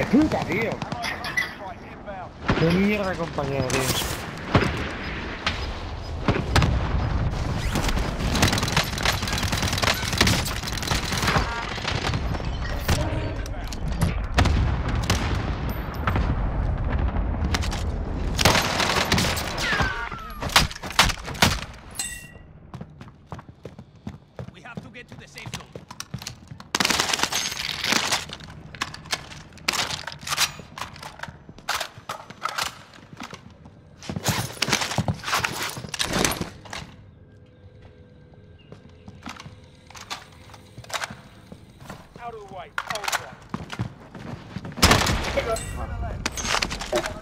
puta, tío! ¡Qué mierda, compañero, tío! We have to get to the safe zone. Out of the way. Hold on.